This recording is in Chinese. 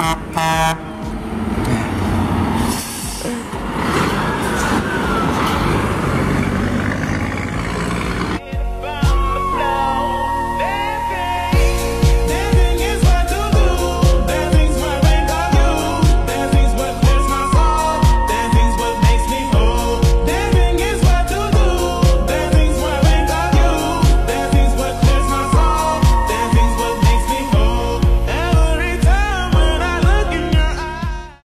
Ha ha.